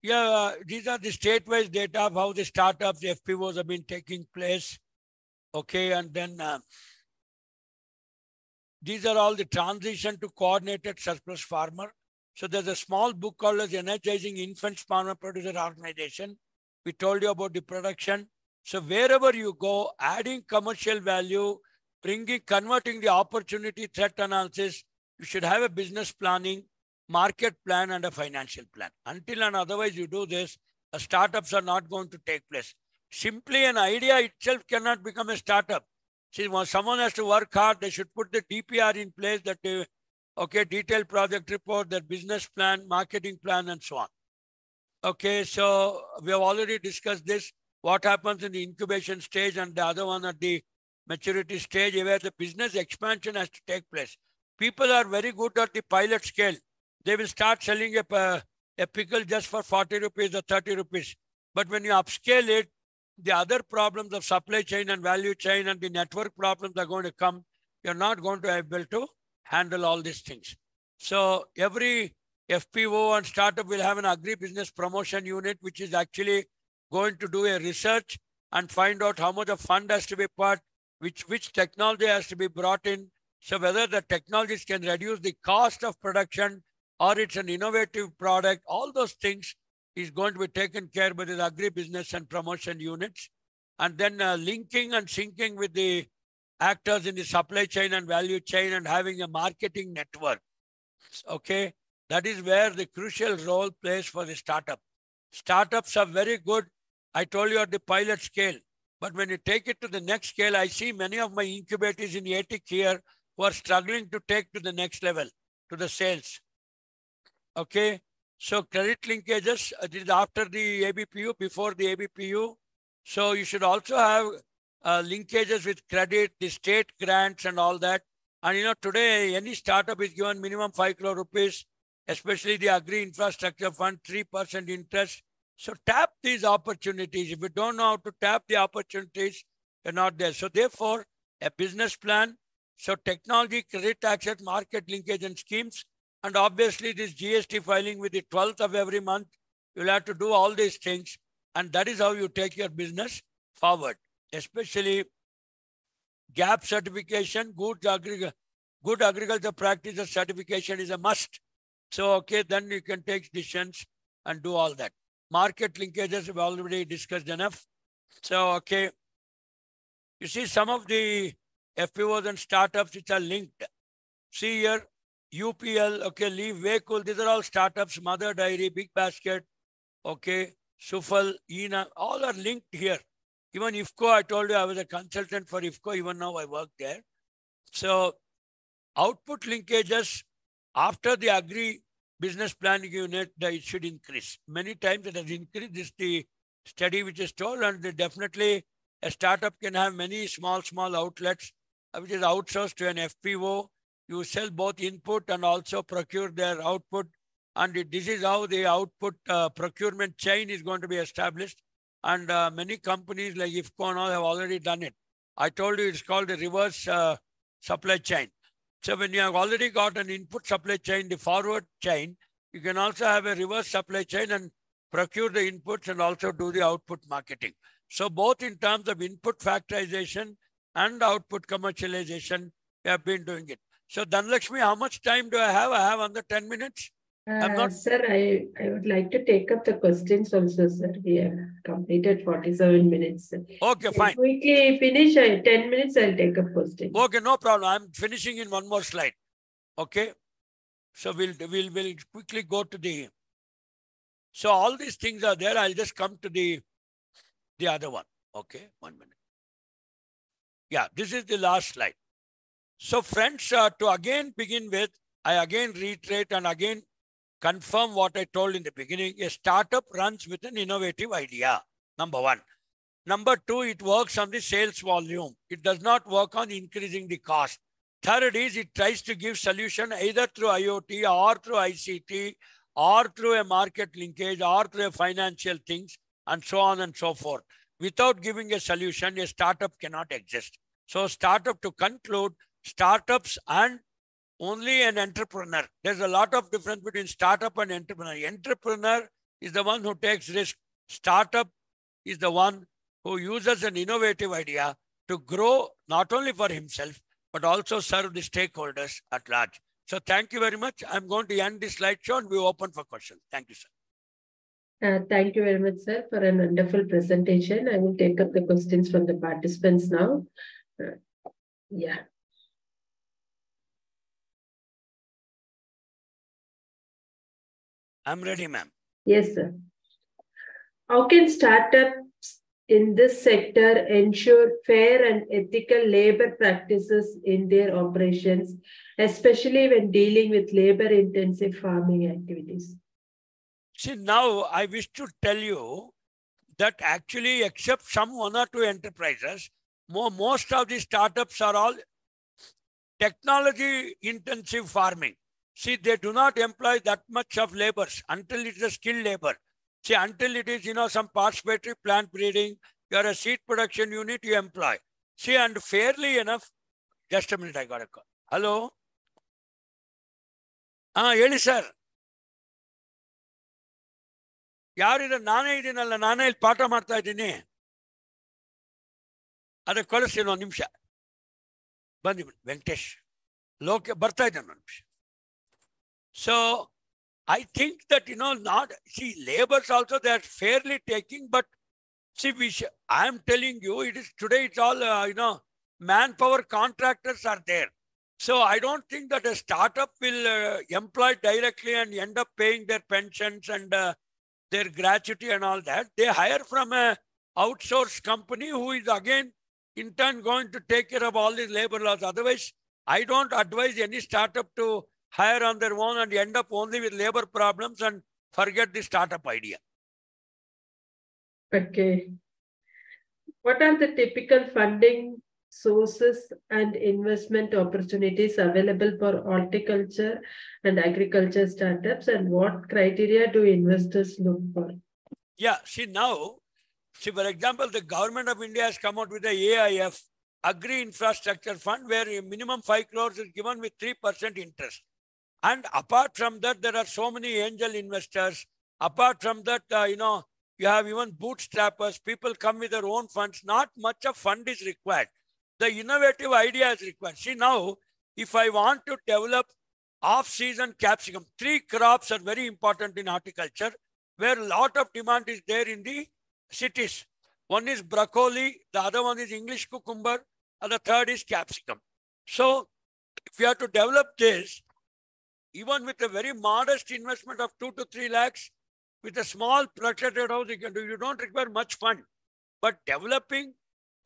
Yeah, uh, these are the state-wise data of how the startups, the FPOs have been taking place. Okay, and then uh, these are all the transition to coordinated surplus farmer. So there's a small book called as Energizing Infant Farmer Producer Organization. We told you about the production. So wherever you go, adding commercial value, bringing, converting the opportunity threat analysis, you should have a business planning, market plan, and a financial plan. Until and otherwise you do this, startups are not going to take place. Simply an idea itself cannot become a startup. See, someone has to work hard, they should put the DPR in place, that they, okay, detailed project report, their business plan, marketing plan, and so on. Okay, so we have already discussed this. What happens in the incubation stage and the other one at the maturity stage where the business expansion has to take place. People are very good at the pilot scale. They will start selling a, uh, a pickle just for 40 rupees or 30 rupees. But when you upscale it, the other problems of supply chain and value chain and the network problems are going to come. You're not going to be able to handle all these things. So every FPO and startup will have an agri-business promotion unit, which is actually going to do a research and find out how much of fund has to be put, which, which technology has to be brought in. So whether the technologies can reduce the cost of production or it's an innovative product, all those things is going to be taken care by the agri-business and promotion units. And then uh, linking and syncing with the actors in the supply chain and value chain and having a marketing network. Okay, That is where the crucial role plays for the startup. Startups are very good. I told you at the pilot scale. But when you take it to the next scale, I see many of my incubators in the ATIC here who are struggling to take to the next level, to the sales. Okay. So credit linkages, it is after the ABPU, before the ABPU. So you should also have uh, linkages with credit, the state grants and all that. And you know, today any startup is given minimum 5 crore rupees, especially the Agri Infrastructure Fund, 3% interest. So tap these opportunities. If you don't know how to tap the opportunities, you're not there. So therefore, a business plan. So technology, credit access, market linkage and schemes. And obviously this GST filing with the 12th of every month, you'll have to do all these things. And that is how you take your business forward, especially GAP certification, good, agri good agriculture practices certification is a must. So, okay, then you can take decisions and do all that. Market linkages, we've already discussed enough. So, okay, you see some of the FPOs and startups which are linked. See here, UPL, okay, Leaf Vehicle, these are all startups, Mother Dairy, Big Basket, okay, Sufal, ENA, all are linked here. Even IFFCO, I told you I was a consultant for IFFCO, even now I work there. So output linkages after the agri business planning unit, it should increase. Many times it has increased. This the study which is told, and definitely a startup can have many small, small outlets, uh, which is outsourced to an FPO. You sell both input and also procure their output. And this is how the output uh, procurement chain is going to be established. And uh, many companies like IFFCO now have already done it. I told you it's called the reverse uh, supply chain. So when you have already got an input supply chain, the forward chain, you can also have a reverse supply chain and procure the inputs and also do the output marketing. So both in terms of input factorization and output commercialization, we have been doing it. So Dhanlakshmi, how much time do I have? I have under 10 minutes. Uh, not... Sir, I, I would like to take up the questions also, sir. We have completed 47 minutes. Okay, fine. Quickly finish. I, 10 minutes, I'll take up questions. Okay, no problem. I'm finishing in one more slide. Okay. So we'll, we'll, we'll quickly go to the... So all these things are there. I'll just come to the, the other one. Okay, one minute. Yeah, this is the last slide. So friends, uh, to again begin with, I again reiterate and again confirm what I told in the beginning. A startup runs with an innovative idea, number one. Number two, it works on the sales volume. It does not work on increasing the cost. Third is it tries to give solution either through IoT or through ICT or through a market linkage or through financial things and so on and so forth. Without giving a solution, a startup cannot exist. So startup to conclude, startups and only an entrepreneur. There's a lot of difference between startup and entrepreneur. Entrepreneur is the one who takes risk. Startup is the one who uses an innovative idea to grow not only for himself, but also serve the stakeholders at large. So thank you very much. I'm going to end this slideshow and we open for questions. Thank you, sir. Uh, thank you very much, sir, for a wonderful presentation. I will take up the questions from the participants now. Uh, yeah. I'm ready, ma'am. Yes, sir. How can startups in this sector ensure fair and ethical labor practices in their operations, especially when dealing with labor intensive farming activities? See, now I wish to tell you that actually, except some one or two enterprises, more, most of the startups are all technology intensive farming. See, they do not employ that much of labors until it is a skilled labor. See, until it is, you know, some participatory plant breeding, you are a seed production unit, you employ. See, and fairly enough, just a minute, I got a call. Hello? ah ಹೇಳಿ sir ಯಾರಿದ ನಾನೇ ಇದ್ದೀನಲ್ಲ ನಾನೇ ಇಲ್ಲಿ ಪಾಠ ಮಾಡ್ತಾ ಇದ್ದೀನಿ ಅದಕ್ಕೆ ಕಳಿಸ್ತೀನಿ ಒಂದು ನಿಮಿಷ ಬಂದಿ ವೆಂಕಟೇಶ್ ಲೋಕೆ ಬರ್ತಾ ಇದ್ದೇನೆ ಒಂದು ನಿಮಿಷ So I think that, you know, not, see, labors also, they are fairly taking, but see, we I am telling you, it is today, it's all, uh, you know, manpower contractors are there. So I don't think that a startup will uh, employ directly and end up paying their pensions and uh, their gratuity and all that. They hire from a outsourced company who is again in turn going to take care of all these labor laws. Otherwise, I don't advise any startup to hire on their own and end up only with labor problems and forget the startup idea. Okay. What are the typical funding sources and investment opportunities available for horticulture and agriculture startups and what criteria do investors look for? Yeah, see now, see for example, the government of India has come out with the AIF, Agri Infrastructure Fund, where a minimum 5 crores is given with 3% interest. And apart from that, there are so many angel investors. Apart from that, uh, you know, you have even bootstrappers. People come with their own funds. Not much of fund is required. The innovative idea is required. See now, if I want to develop off-season capsicum, three crops are very important in horticulture, where a lot of demand is there in the cities. One is broccoli, the other one is English cucumber, and the third is capsicum. So if you have to develop this, even with a very modest investment of two to three lakhs, with a small protected house, you can do. You don't require much fund. But developing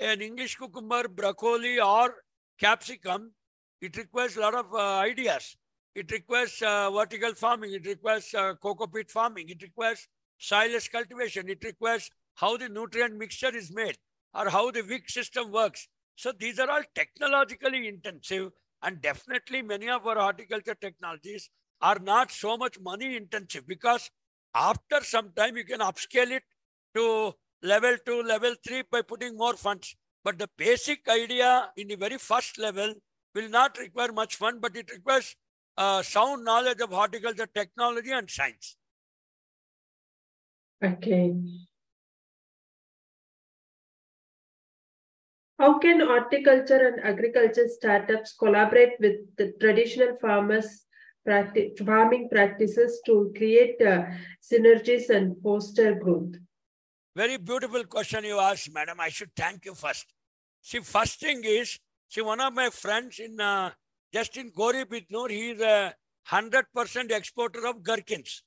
an English cucumber, broccoli, or capsicum, it requires a lot of uh, ideas. It requires uh, vertical farming. It requires uh, cocoa peat farming. It requires soilless cultivation. It requires how the nutrient mixture is made or how the wick system works. So these are all technologically intensive and definitely many of our horticulture technologies are not so much money intensive because after some time, you can upscale it to level two, level three by putting more funds. But the basic idea in the very first level will not require much fund, but it requires uh, sound knowledge of horticulture technology and science. Okay. How can horticulture and agriculture startups collaborate with the traditional farmers farming practices to create uh, synergies and foster growth? Very beautiful question you asked, madam. I should thank you first. See, first thing is, see, one of my friends in uh, just in Gauribidanur, he is a 100% exporter of gherkins,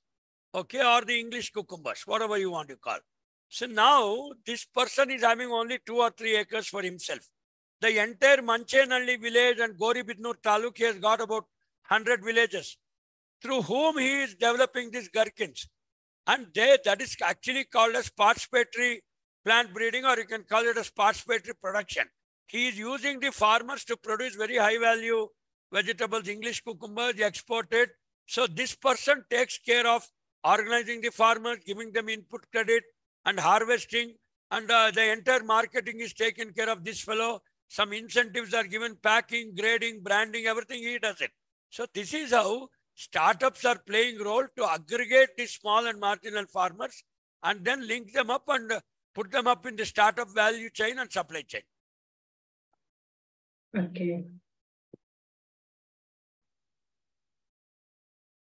okay, or the English cucumbers, whatever you want to call. So now this person is having only two or three acres for himself. The entire Manchenalli village and Gauribidanur taluk has got about 100 villages through whom he is developing these gherkins. And they, that is actually called as participatory plant breeding or you can call it as participatory production. He is using the farmers to produce very high value vegetables, English cucumbers exported. So this person takes care of organizing the farmers, giving them input credit and harvesting and uh, the entire marketing is taken care of this fellow. Some incentives are given, packing, grading, branding, everything he does it. So this is how startups are playing role to aggregate these small and marginal farmers and then link them up and put them up in the startup value chain and supply chain. Okay.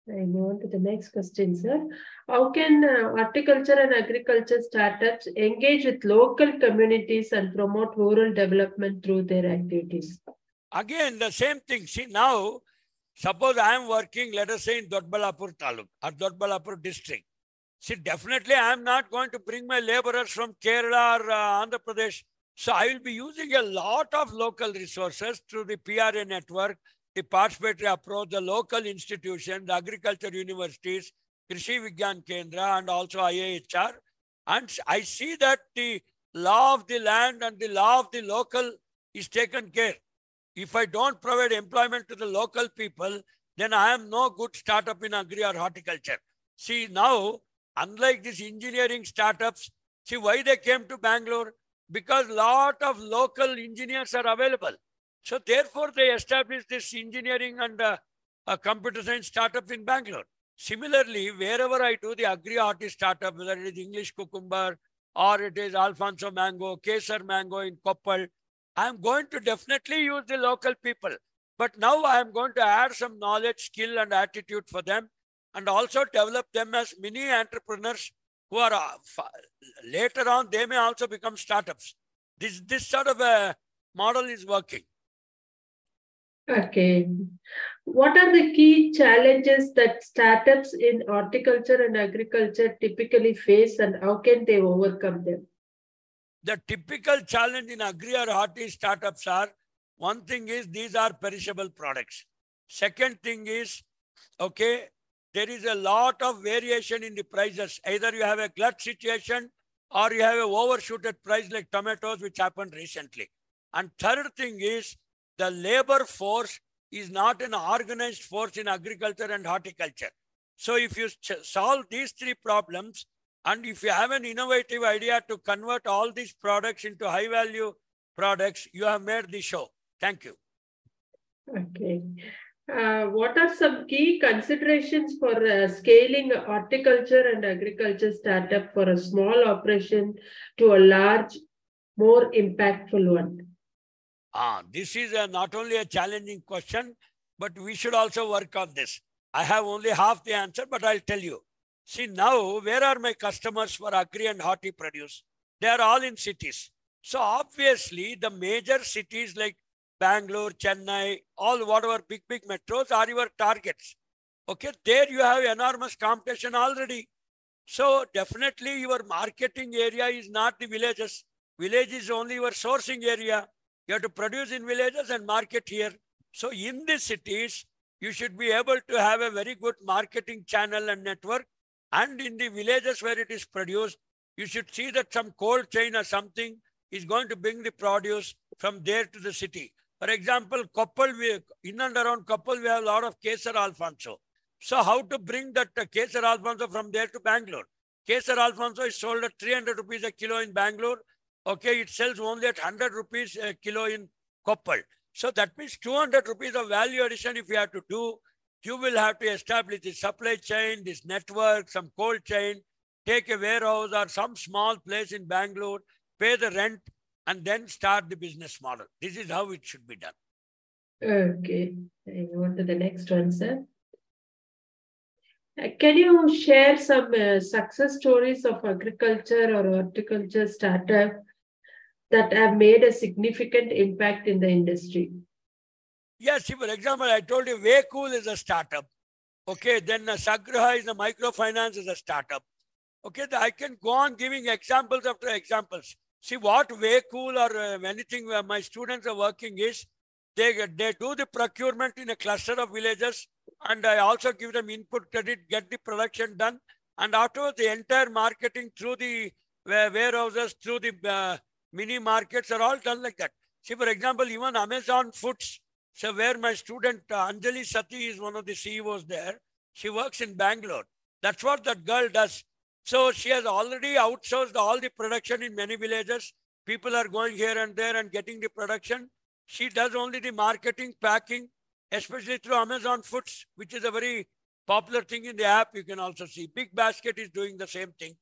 I move on to the next question, sir. How can uh, horticulture and agriculture startups engage with local communities and promote rural development through their activities? Again, the same thing. See, now Suppose I am working, let us say, in Doddaballapur Taluk or Doddaballapur district. See, definitely I am not going to bring my laborers from Kerala or uh, Andhra Pradesh. So I will be using a lot of local resources through the PRA network, the participatory approach, the local institutions, the agriculture universities, Krishi Vigyan Kendra, and also IIHR. And I see that the law of the land and the law of the local is taken care. If I don't provide employment to the local people, then I am no good startup in agri or horticulture. See, now, unlike these engineering startups, see why they came to Bangalore? Because lot of local engineers are available. So therefore, they established this engineering and uh, computer science startup in Bangalore. Similarly, wherever I do the agri-horti startup, whether it is English cucumber or it is Alphonso mango, Kesar mango in Koppal, I'm going to definitely use the local people. But now I am going to add some knowledge, skill, and attitude for them, and also develop them as mini entrepreneurs who are uh, later on, they may also become startups. This, this sort of a model is working. Okay. What are the key challenges that startups in horticulture and agriculture typically face and how can they overcome them? The typical challenge in agri or horti startups are one thing is these are perishable products. Second thing is, okay, there is a lot of variation in the prices. Either you have a glut situation or you have a overshooted price like tomatoes, which happened recently. And third thing is the labor force is not an organized force in agriculture and horticulture. So if you solve these three problems, and if you have an innovative idea to convert all these products into high value products, you have made the show. Thank you. Okay. Uh, what are some key considerations for uh, scaling horticulture and agriculture startup for a small operation to a large, more impactful one? Ah, this is a, not only a challenging question, but we should also work on this. I have only half the answer, but I'll tell you. See now, where are my customers for agri and horti produce? They are all in cities. So obviously, the major cities like Bangalore, Chennai, all whatever big, big metros are your targets. Okay, there you have enormous competition already. So definitely your marketing area is not the villages. Village is only your sourcing area. You have to produce in villages and market here. So in the cities, you should be able to have a very good marketing channel and network. And in the villages where it is produced, you should see that some cold chain or something is going to bring the produce from there to the city. For example, Koppal, we, in and around Koppal, we have a lot of Kesar Alphonso. So how to bring that uh, Kesar Alphonso from there to Bangalore? Kesar Alphonso is sold at 300 rupees a kilo in Bangalore. Okay, it sells only at 100 rupees a kilo in Koppal. So that means 200 rupees of value addition if you have to do, you will have to establish the supply chain, this network, some cold chain, take a warehouse or some small place in Bangalore, pay the rent, and then start the business model. This is how it should be done. Okay, I go on to the next one, sir. Uh, can you share some uh, success stories of agriculture or horticulture startup that have made a significant impact in the industry? Yes, for example, I told you Waycool is a startup. Okay, then uh, Sagraha is a microfinance is a startup. Okay, I can go on giving examples after examples. See what Waycool or uh, anything where my students are working is they, they do the procurement in a cluster of villages and I also give them input credit, get the production done. And afterwards, the entire marketing through the warehouses, through the uh, mini markets are all done like that. See, for example, even Amazon Foods, so where my student uh, Anjali Sati is one of the CEOs there, she works in Bangalore. That's what that girl does. So she has already outsourced all the production in many villages. People are going here and there and getting the production. She does only the marketing, packing, especially through Amazon Foods, which is a very popular thing in the app. You can also see Big Basket is doing the same thing.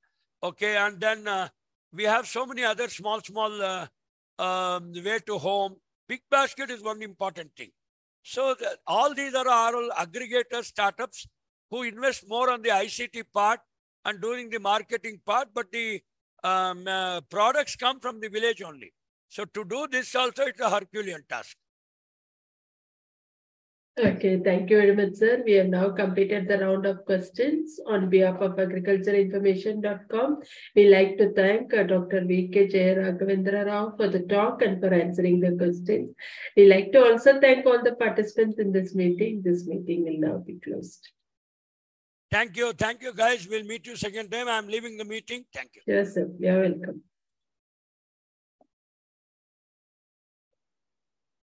Okay, and then uh, we have so many other small, small uh, um, way to home. Big Basket is one important thing. So the, all these are all aggregator startups who invest more on the ICT part and doing the marketing part, but the um, uh, products come from the village only. So to do this also, it's a Herculean task. Okay, thank you very much, sir. We have now completed the round of questions on behalf of agricultureinformation.com. We like to thank uh, Dr. V.K. Jayaraghavendra Rao for the talk and for answering the questions. We like to also thank all the participants in this meeting. This meeting will now be closed. Thank you. Thank you, guys. We'll meet you second time. I'm leaving the meeting. Thank you. Yes, sir. You're welcome.